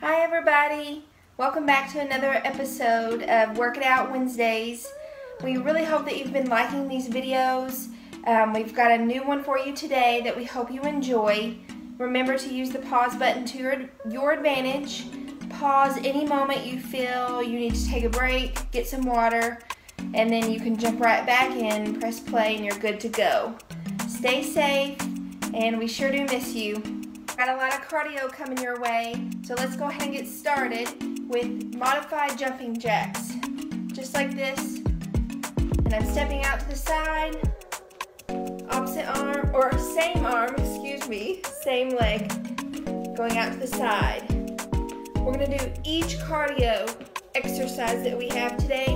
Hi everybody! Welcome back to another episode of Work It Out Wednesdays. We really hope that you've been liking these videos. Um, we've got a new one for you today that we hope you enjoy. Remember to use the pause button to your, your advantage. Pause any moment you feel you need to take a break, get some water, and then you can jump right back in, press play, and you're good to go. Stay safe, and we sure do miss you. Got a lot of cardio coming your way, so let's go ahead and get started with modified jumping jacks. Just like this, and I'm stepping out to the side, opposite arm, or same arm, excuse me, same leg, going out to the side. We're gonna do each cardio exercise that we have today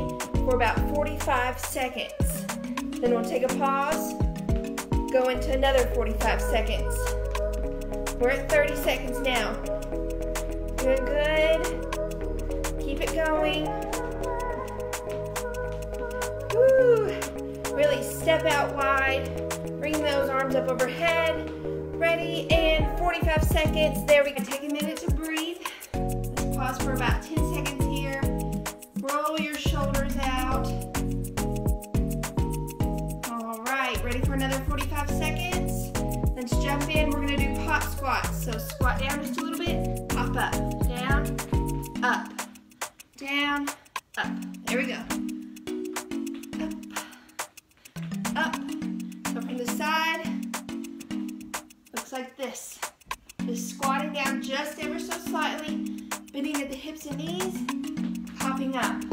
for about 45 seconds. Then we'll take a pause, go into another 45 seconds. We're at 30 seconds now. Doing good. Keep it going. Woo. Really step out wide. Bring those arms up overhead. Ready, and 45 seconds. There we go. Take a minute to breathe. Let's pause for about 10 seconds here. Roll your shoulders out. All right, ready for another 45 seconds? Let's jump in. We're gonna do pop squats. So squat down just a little bit, pop up, down, up, down, up. There we go. Up, up. From the side, looks like this. Just squatting down just ever so slightly, bending at the hips and knees, popping up.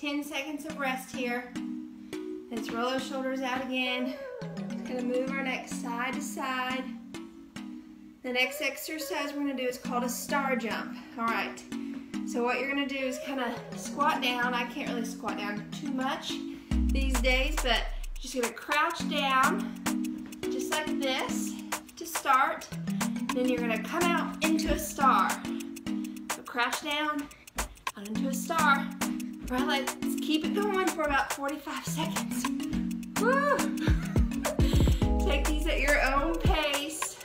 10 seconds of rest here. Let's roll our shoulders out again. Just gonna move our neck side to side. The next exercise we're gonna do is called a star jump. All right. So what you're gonna do is kind of squat down. I can't really squat down too much these days, but just gonna crouch down, just like this to start. Then you're gonna come out into a star. So crouch down, out into a star. Right, let's keep it going for about 45 seconds. Woo! Take these at your own pace.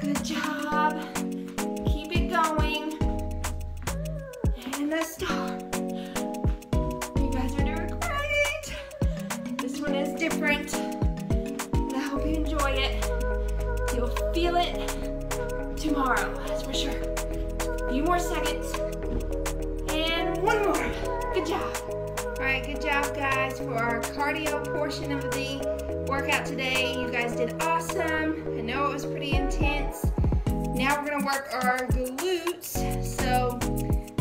Good job. Keep it going. And the star. You guys are doing great. This one is different. And I hope you enjoy it. You'll feel it tomorrow, that's for sure. More seconds. And one more. Good job. All right, good job, guys, for our cardio portion of the workout today. You guys did awesome. I know it was pretty intense. Now we're gonna work our glutes. So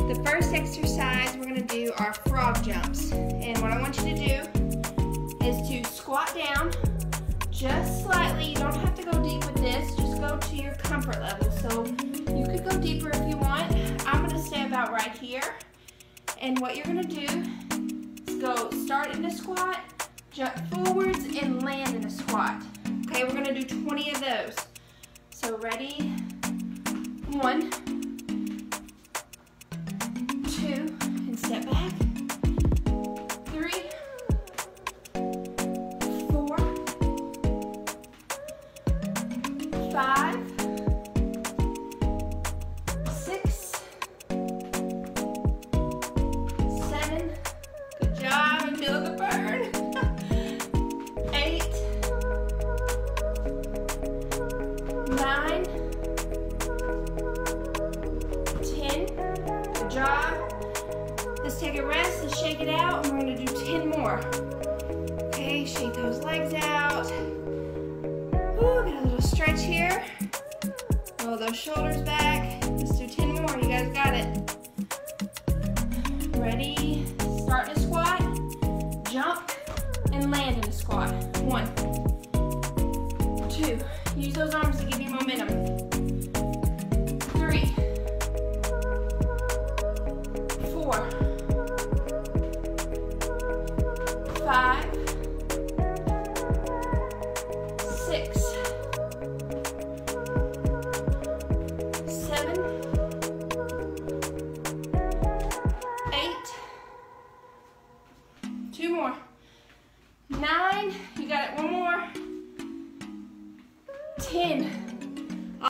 the first exercise we're gonna do are frog jumps. And what I want you to do is to squat down just slightly. You don't have to go deep with this. Just go to your comfort level. So could go deeper if you want. I'm gonna stay about right here. And what you're gonna do is go start in a squat, jump forwards, and land in a squat. Okay, we're gonna do 20 of those. So ready? One, two, and step back. Six. Seven. Eight. Two more. Nine. You got it. One more. Ten.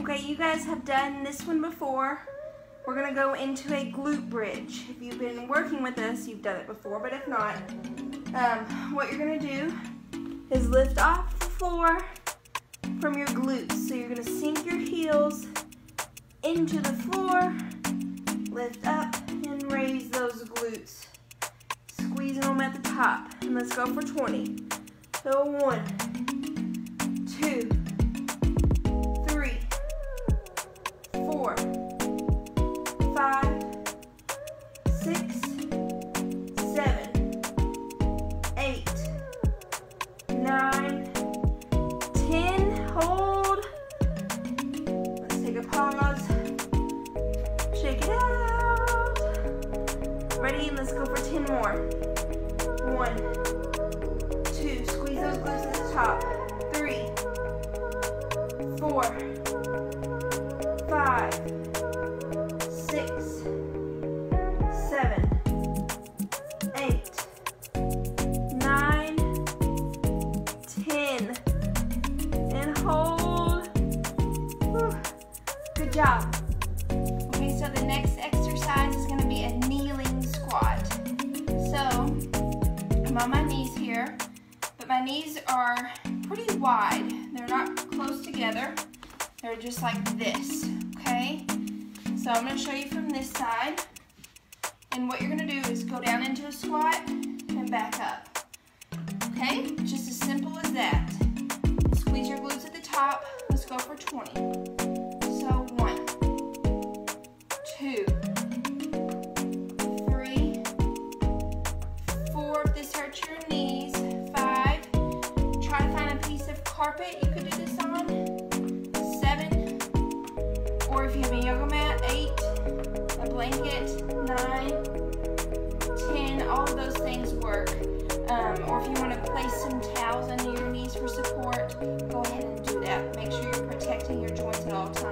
Okay, you guys have done this one before. We're gonna go into a glute bridge. If you've been working with us, you've done it before, but if not, um, what you're gonna do is lift off floor from your glutes. So you're gonna sink your heels into the floor, lift up, and raise those glutes. Squeezing them at the top. And let's go for 20. So one, my knees are pretty wide. They're not close together. They're just like this, okay? So I'm gonna show you from this side. And what you're gonna do is go down into a squat and back up. Okay, just as simple as that. Squeeze your glutes at the top. Let's go for 20. So one, two, carpet you could do this on. Seven. Or if you have a yoga mat, eight. A blanket, nine. Ten. All of those things work. Um, or if you want to place some towels under your knees for support, go ahead and do that. Make sure you're protecting your joints at all times.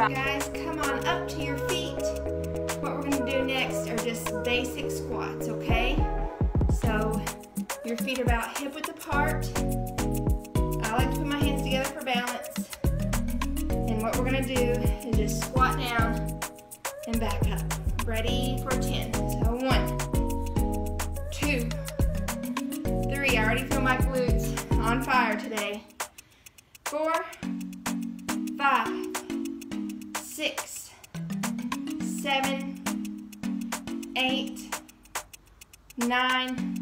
Job. Guys, come on up to your feet. What we're gonna do next are just basic squats, okay? So your feet are about hip width apart. I like to put my hands together for balance. And what we're gonna do is just squat down and back up. Ready for 10. So one, two, three. I already feel my glutes on fire today. Four, nine,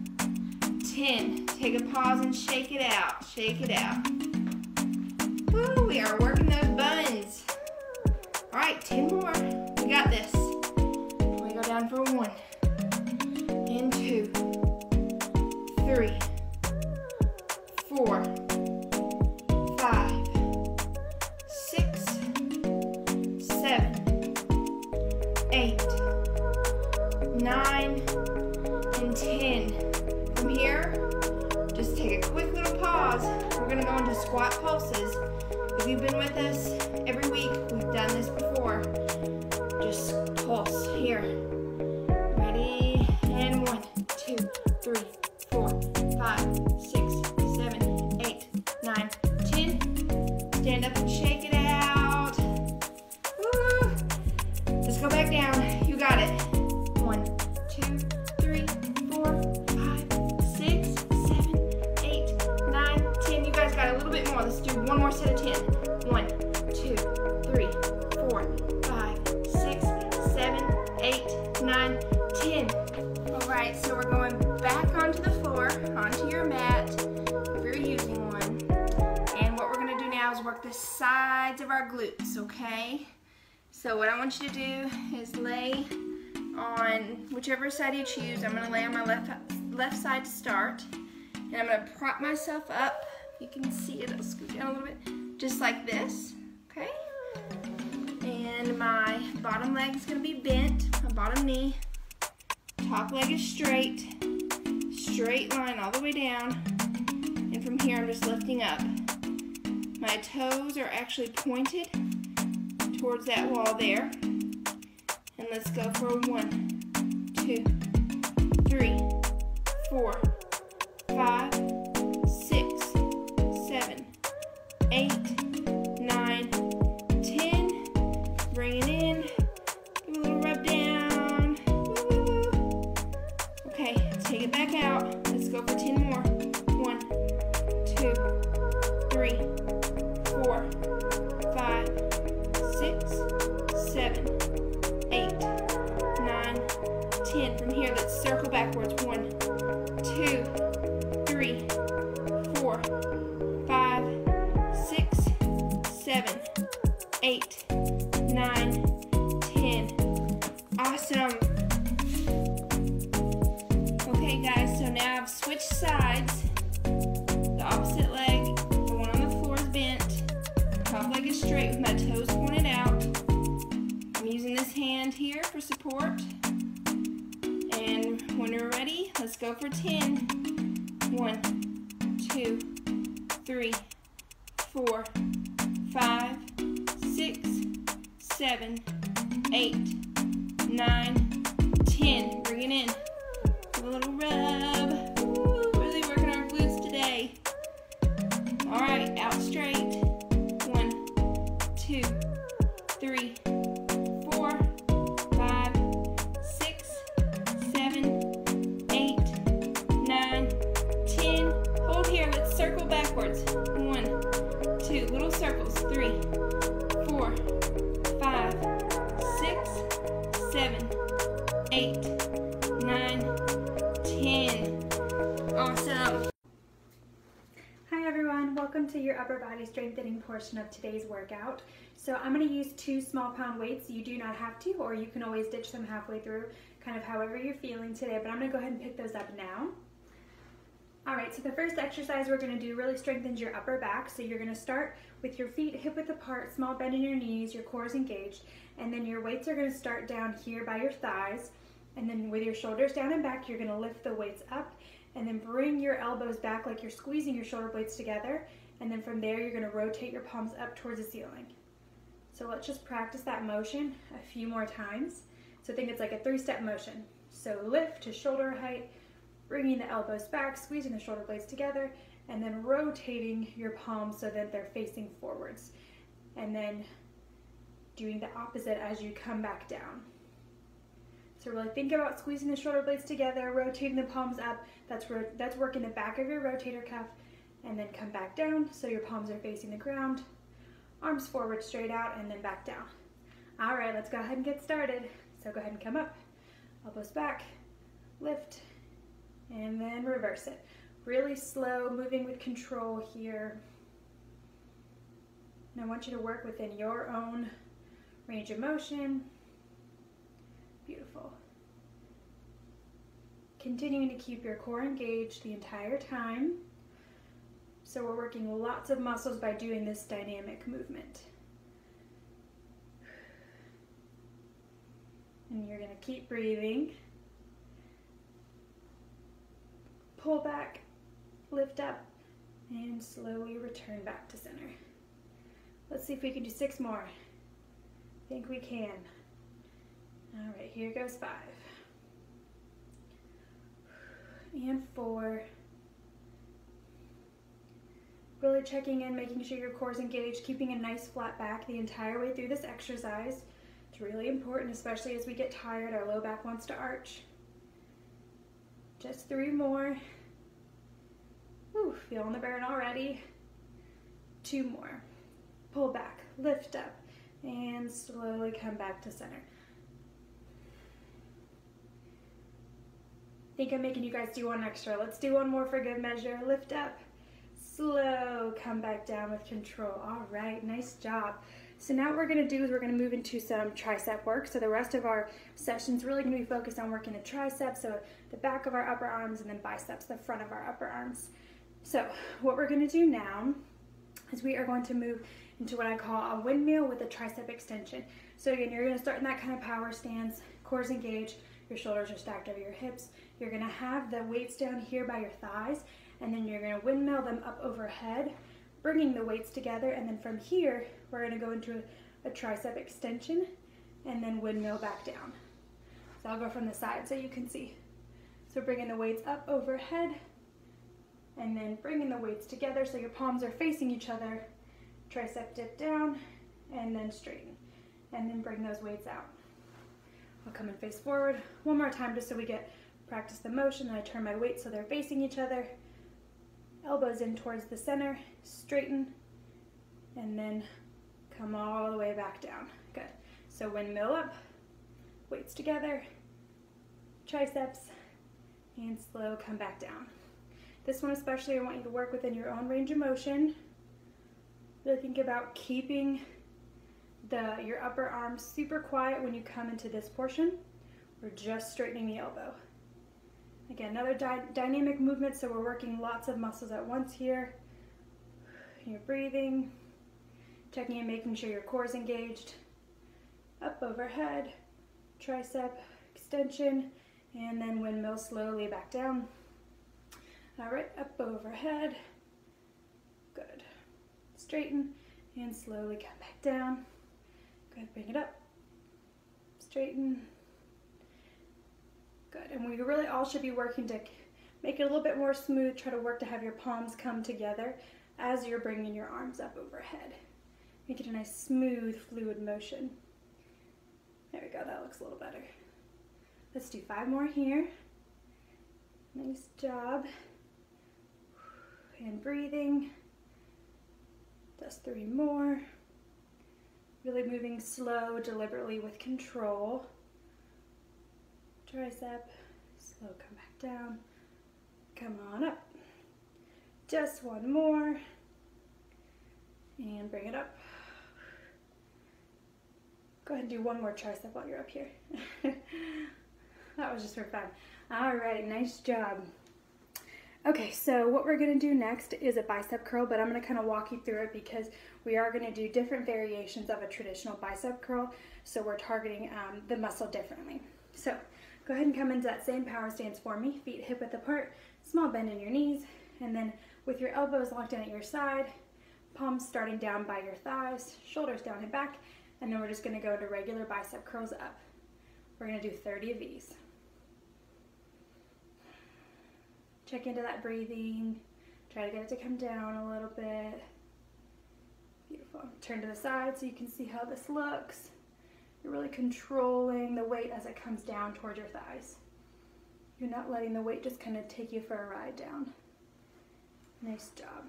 ten. Take a pause and shake it out. Shake it out. Woo, we are working those buns. All right, 10 more. Little bit more. Let's do one more set of ten. One, two, three, four, five, six, seven, eight, nine, ten. All right, so we're going back onto the floor, onto your mat, if you're using one. And what we're gonna do now is work the sides of our glutes, okay? So what I want you to do is lay on whichever side you choose. I'm gonna lay on my left left side to start. And I'm gonna prop myself up. You can see it, I'll scoot down a little bit. Just like this, okay? And my bottom leg is gonna be bent, my bottom knee. Top leg is straight. Straight line all the way down. And from here, I'm just lifting up. My toes are actually pointed towards that wall there. And let's go for one, two, three, four, five, now I've switched sides. The opposite leg, the one on the floor is bent. Top leg is straight with my toes pointed out. I'm using this hand here for support. And when we're ready, let's go for 10. One, two, three, four, five, six, seven, eight, nine, ten. Bring it in. A little rub. Three, four, five, six, seven, eight, nine, ten. Awesome. Hi everyone, welcome to your upper body strengthening portion of today's workout. So I'm going to use two small pound weights. You do not have to, or you can always ditch them halfway through, kind of however you're feeling today, but I'm going to go ahead and pick those up now. Alright, so the first exercise we're going to do really strengthens your upper back. So you're going to start with your feet hip width apart, small bend in your knees, your core is engaged, and then your weights are going to start down here by your thighs. And then with your shoulders down and back, you're going to lift the weights up and then bring your elbows back like you're squeezing your shoulder blades together. And then from there, you're going to rotate your palms up towards the ceiling. So let's just practice that motion a few more times. So I think it's like a three-step motion. So lift to shoulder height, bringing the elbows back, squeezing the shoulder blades together, and then rotating your palms so that they're facing forwards. And then doing the opposite as you come back down. So really think about squeezing the shoulder blades together, rotating the palms up. That's, that's working the back of your rotator cuff and then come back down so your palms are facing the ground. Arms forward, straight out, and then back down. All right, let's go ahead and get started. So go ahead and come up, elbows back, lift, and then reverse it. Really slow, moving with control here. And I want you to work within your own range of motion. Beautiful. Continuing to keep your core engaged the entire time. So we're working lots of muscles by doing this dynamic movement. And you're going to keep breathing. Pull back, lift up, and slowly return back to center. Let's see if we can do six more. I think we can. All right, here goes five. And four. Really checking in, making sure your core is engaged, keeping a nice flat back the entire way through this exercise. It's really important, especially as we get tired, our low back wants to arch. Just three more. Ooh, feeling the burn already. Two more. Pull back, lift up, and slowly come back to center. think I'm making you guys do one extra. Let's do one more for good measure. Lift up, slow, come back down with control. All right, nice job. So now what we're gonna do is we're gonna move into some tricep work. So the rest of our session's really gonna be focused on working the triceps, so the back of our upper arms, and then biceps, the front of our upper arms. So what we're gonna do now is we are going to move into what I call a windmill with a tricep extension. So again, you're gonna start in that kind of power stance, cores engaged, your shoulders are stacked over your hips. You're gonna have the weights down here by your thighs, and then you're gonna windmill them up overhead, bringing the weights together, and then from here, we're gonna go into a, a tricep extension, and then windmill back down. So I'll go from the side so you can see. So bringing the weights up overhead, and then bringing the weights together so your palms are facing each other, tricep dip down, and then straighten, and then bring those weights out. I'll come and face forward one more time just so we get practice the motion. I turn my weight so they're facing each other. Elbows in towards the center, straighten, and then come all the way back down. Good. So windmill up, weights together, triceps, and slow come back down. This one especially I want you to work within your own range of motion. Really think about keeping the your upper arm super quiet when you come into this portion. We're just straightening the elbow. Again, another dy dynamic movement, so we're working lots of muscles at once here. You're breathing, checking in, making sure your core is engaged. Up overhead, tricep extension, and then windmill slowly back down. All right, up overhead. Good. Straighten and slowly come back down. Good, bring it up. Straighten. Good, and we really all should be working to make it a little bit more smooth. Try to work to have your palms come together as you're bringing your arms up overhead. Make it a nice smooth, fluid motion. There we go, that looks a little better. Let's do five more here. Nice job. And breathing. Just three more. Really moving slow, deliberately with control. Tricep, slow, come back down. Come on up. Just one more. And bring it up. Go ahead and do one more tricep while you're up here. that was just for fun. All right, nice job. Okay, so what we're gonna do next is a bicep curl, but I'm gonna kind of walk you through it because we are gonna do different variations of a traditional bicep curl, so we're targeting um, the muscle differently. So go ahead and come into that same power stance for me, feet hip width apart, small bend in your knees, and then with your elbows locked in at your side, palms starting down by your thighs, shoulders down and back, and then we're just gonna go to regular bicep curls up. We're gonna do 30 of these. Check into that breathing, Try to get it to come down a little bit. Beautiful. Turn to the side so you can see how this looks. You're really controlling the weight as it comes down towards your thighs. You're not letting the weight just kind of take you for a ride down. Nice job.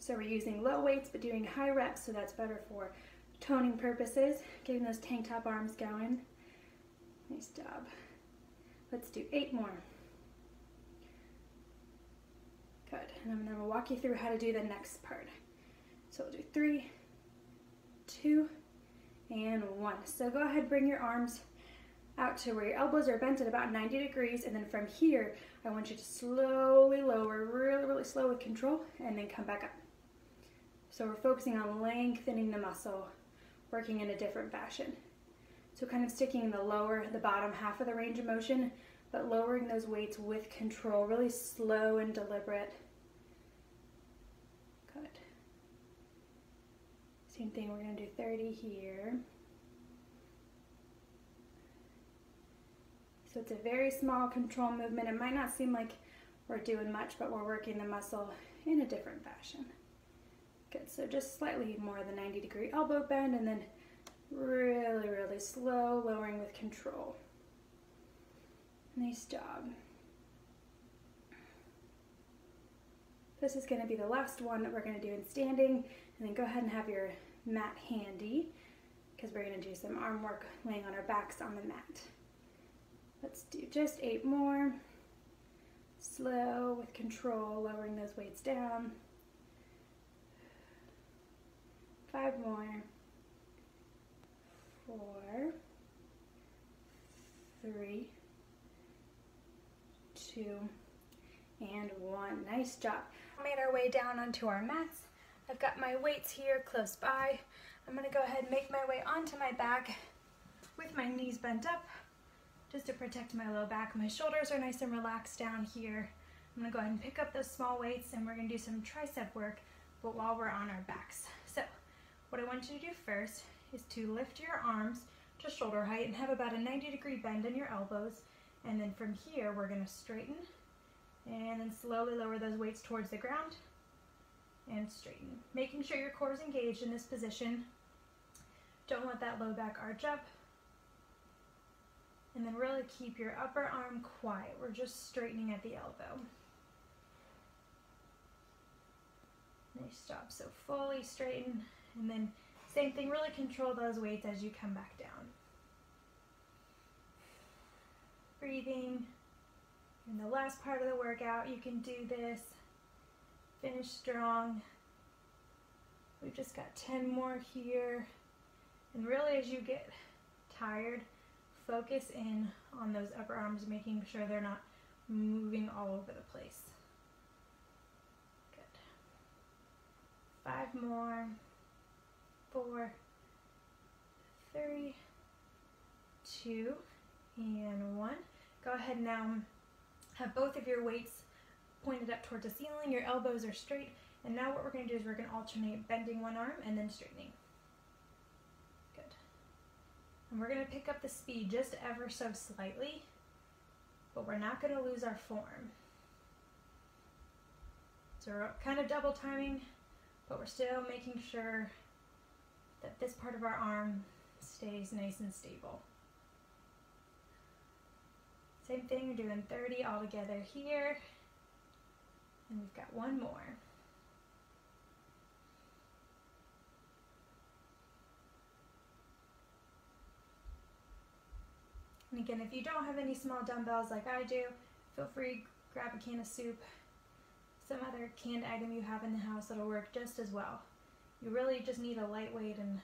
So we're using low weights but doing high reps so that's better for toning purposes, getting those tank top arms going. Nice job. Let's do eight more. And I'm gonna walk you through how to do the next part. So we'll do three, two, and one. So go ahead, bring your arms out to where your elbows are bent at about 90 degrees, and then from here, I want you to slowly lower, really, really slow with control, and then come back up. So we're focusing on lengthening the muscle, working in a different fashion. So kind of sticking in the lower, the bottom half of the range of motion, but lowering those weights with control, really slow and deliberate. Good. Same thing, we're gonna do 30 here. So it's a very small control movement. It might not seem like we're doing much, but we're working the muscle in a different fashion. Good, so just slightly more than 90 degree elbow bend and then really, really slow, lowering with control. Nice job. This is gonna be the last one that we're gonna do in standing, and then go ahead and have your mat handy, because we're gonna do some arm work laying on our backs on the mat. Let's do just eight more. Slow with control, lowering those weights down. Five more. Four. Three. Two. And one. Nice job. Made our way down onto our mats. I've got my weights here close by. I'm gonna go ahead and make my way onto my back with my knees bent up just to protect my low back. My shoulders are nice and relaxed down here. I'm gonna go ahead and pick up those small weights and we're gonna do some tricep work, but while we're on our backs. So what I want you to do first is to lift your arms to shoulder height and have about a 90 degree bend in your elbows. And then from here, we're gonna straighten and then slowly lower those weights towards the ground and straighten. Making sure your core is engaged in this position. Don't let that low back arch up. And then really keep your upper arm quiet. We're just straightening at the elbow. Nice job. So fully straighten and then same thing, really control those weights as you come back down. Breathing. In the last part of the workout, you can do this. Finish strong. We've just got 10 more here. And really as you get tired, focus in on those upper arms, making sure they're not moving all over the place. Good. Five more four, three, two, and one. Go ahead now, um, have both of your weights pointed up towards the ceiling, your elbows are straight, and now what we're going to do is we're going to alternate bending one arm and then straightening. Good. And we're going to pick up the speed just ever so slightly, but we're not going to lose our form. So we're kind of double timing, but we're still making sure that this part of our arm stays nice and stable. Same thing, we're doing 30 all together here. And we've got one more. And again, if you don't have any small dumbbells like I do, feel free, grab a can of soup, some other canned item you have in the house that'll work just as well. You really just need a lightweight and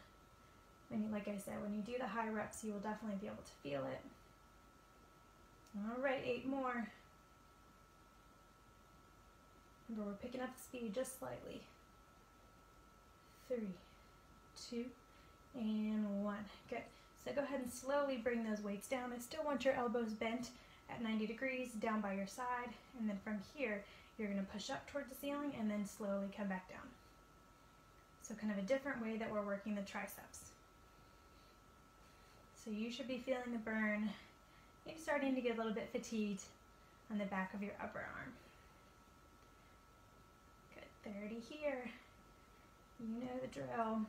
when you, like I said, when you do the high reps, you will definitely be able to feel it. All right, eight more. We're picking up the speed just slightly. Three, two, and one. Good. So go ahead and slowly bring those weights down. I still want your elbows bent at 90 degrees down by your side. And then from here, you're gonna push up towards the ceiling and then slowly come back down. So kind of a different way that we're working the triceps. So you should be feeling the burn, maybe starting to get a little bit fatigued on the back of your upper arm. 30 here. You know the drill.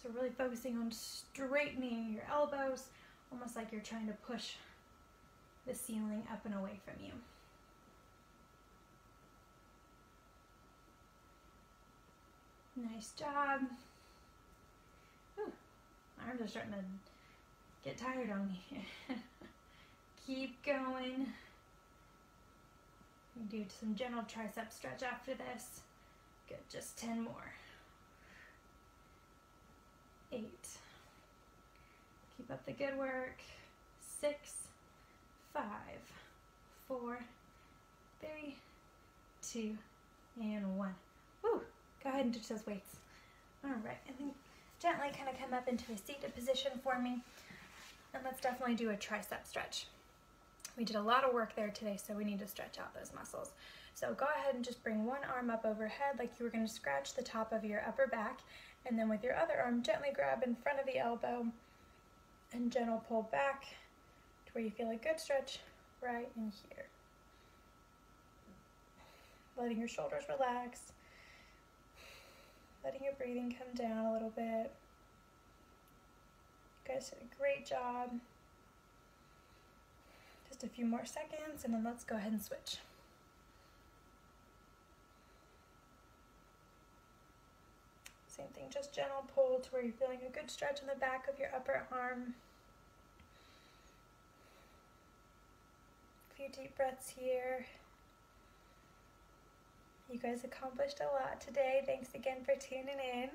So really focusing on straightening your elbows, almost like you're trying to push the ceiling up and away from you. Nice job. Ooh, arms are starting to get tired on me. Keep going. Do some gentle tricep stretch after this. Good, just 10 more. Eight. Keep up the good work. Six, five, four, three, two, and one. Woo! Go ahead and touch those weights. All right, and then gently kind of come up into a seated position for me. And let's definitely do a tricep stretch. We did a lot of work there today, so we need to stretch out those muscles. So go ahead and just bring one arm up overhead like you were gonna scratch the top of your upper back, and then with your other arm, gently grab in front of the elbow and gentle pull back to where you feel a good stretch right in here. Letting your shoulders relax, letting your breathing come down a little bit. You guys did a great job. Just a few more seconds and then let's go ahead and switch. Same thing, just gentle pull to where you're feeling a good stretch in the back of your upper arm. A few deep breaths here. You guys accomplished a lot today. Thanks again for tuning in.